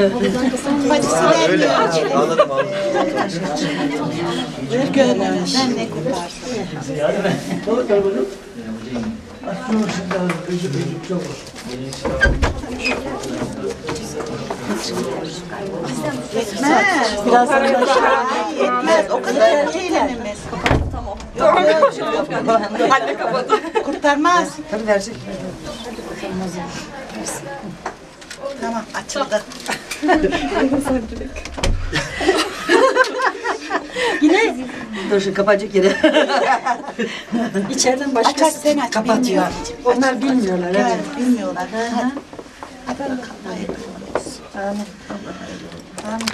Bacısı Öyle. vermiyor. Anladım anladım. Görmez. Ben ne kurtarsın. Yetmez. Biraz yetmez. O kadar eğlenemez. Yok yok. yok. Anne kapadı. Kurtarmaz. Tabii verecek. Tamam açıldı. Dur şu kapacak yere. İçeriden başka aç sen aç. Kapatıyor. Bilmiyor. Onlar bilmiyorlar. Evet. Evet, bilmiyorlar. Hadi. Hadi bakalım. hayırlı olsun. Amin. Amin.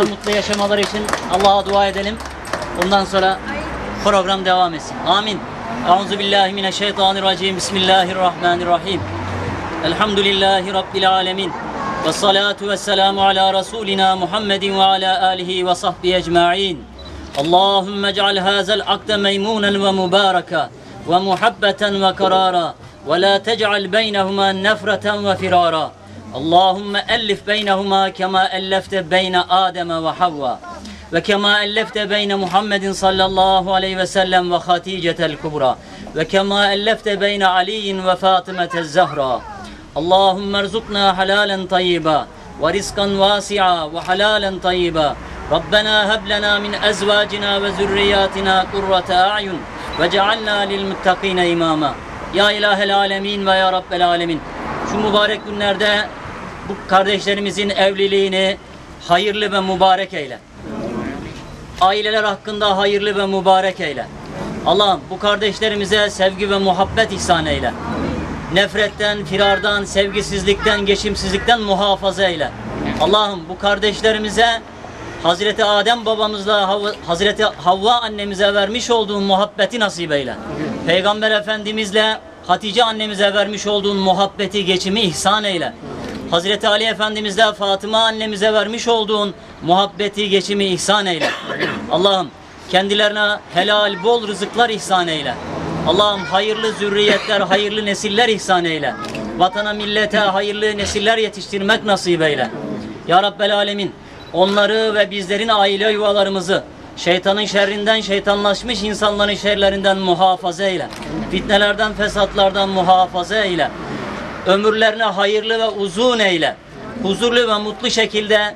Ve mutlu yaşamaları için Allah'a dua edelim. Ondan sonra program devam etsin. Amin. Euzu billahi mineşşeytanirracim. Bismillahirrahmanirrahim. Elhamdülillahi rabbil alamin. Ve salatu ve ala rasulina Muhammedin ve ala alihi ve sahbihi ecmaîn. Allahümme ec'al hazel akde meymunen ve mübareka ve muhabbeten ve karara ve la tec'al beynehuma nefreten ve firara. اللهم ألف بينهما كما ألفت بين آدم وحواء وكما ألفت بين محمد صلى الله عليه وسلم وخديجة الكبرى وكما ألفت بين علي وفاطمة الزهراء اللهم ارزقنا حلالا طيبا ورزقا واسعا وحلالا طيبا. ربنا هب لنا من أزواجنا وذرياتنا قرة أعين وجعلنا للمتقين إماما. Ya İlahel Alemin ve Ya Rabbel Alemin. Şu mübarek günlerde bu kardeşlerimizin evliliğini hayırlı ve mübarek eyle. Aileler hakkında hayırlı ve mübarek eyle. Allah'ım bu kardeşlerimize sevgi ve muhabbet ihsan eyle. Nefretten, firardan, sevgisizlikten, geçimsizlikten muhafaza eyle. Allah'ım bu kardeşlerimize Hazreti Adem babamızla Hazreti Havva annemize vermiş olduğun muhabbeti nasip eyle. Peygamber Efendimizle Hatice annemize vermiş olduğun muhabbeti, geçimi ihsan eyle. Hazreti Ali Efendimizle Fatıma annemize vermiş olduğun muhabbeti, geçimi ihsan eyle. Allah'ım kendilerine helal, bol rızıklar ihsan eyle. Allah'ım hayırlı zürriyetler, hayırlı nesiller ihsan eyle. Vatana, millete hayırlı nesiller yetiştirmek nasip eyle. Ya Rabbel Alemin onları ve bizlerin aile yuvalarımızı şeytanın şerrinden, şeytanlaşmış insanların şerlerinden muhafaza eyle. Fitnelerden, fesatlardan muhafaza eyle. Ömürlerini hayırlı ve uzun eyle. Huzurlu ve mutlu şekilde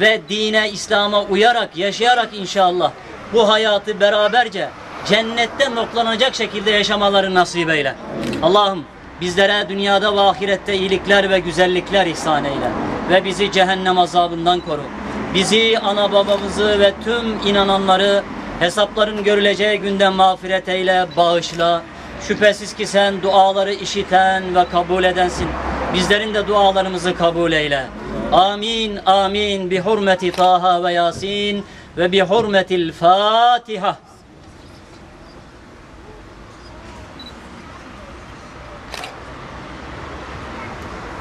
ve dine, İslam'a uyarak, yaşayarak inşallah bu hayatı beraberce cennette noklanacak şekilde yaşamaları nasip eyle. Allah'ım bizlere dünyada ve ahirette iyilikler ve güzellikler ihsan eyle. Ve bizi cehennem azabından koru. Bizi, ana babamızı ve tüm inananları hesapların görüleceği günden mağfiret eyle, bağışla. Şüphesiz ki sen duaları işiten ve kabul edensin. Bizlerin de dualarımızı kabul eyle. Amin, amin. Bi hurmeti Taha ve Yasin ve bi hurmetil Fatiha.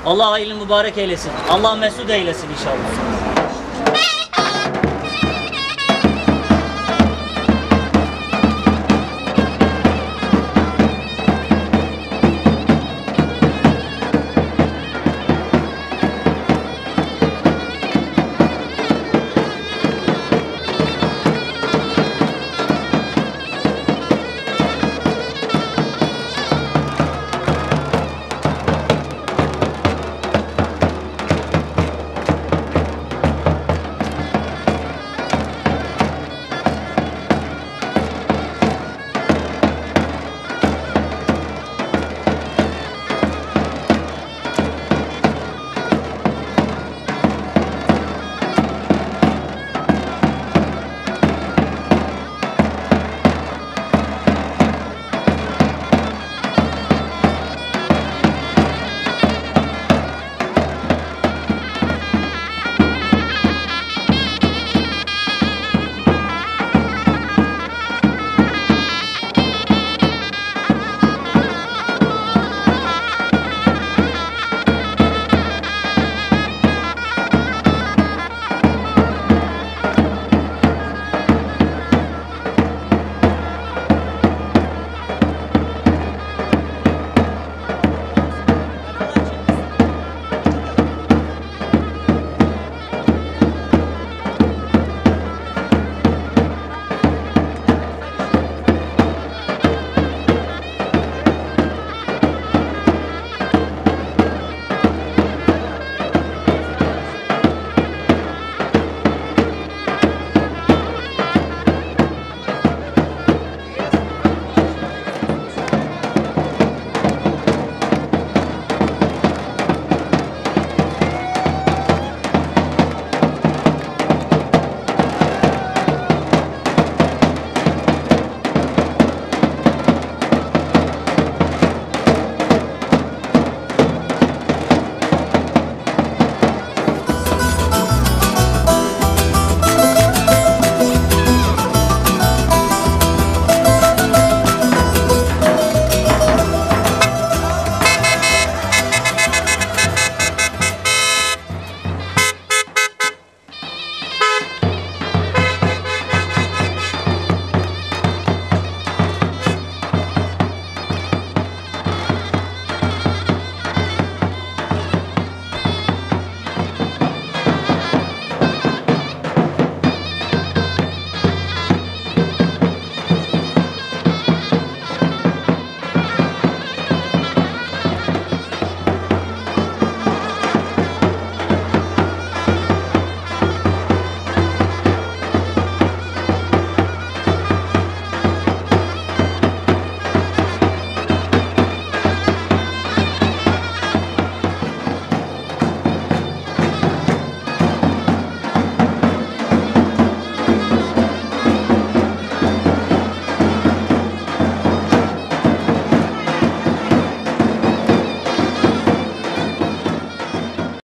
Allah hayırlı mübarek eylesin. Allah mesut eylesin inşallah.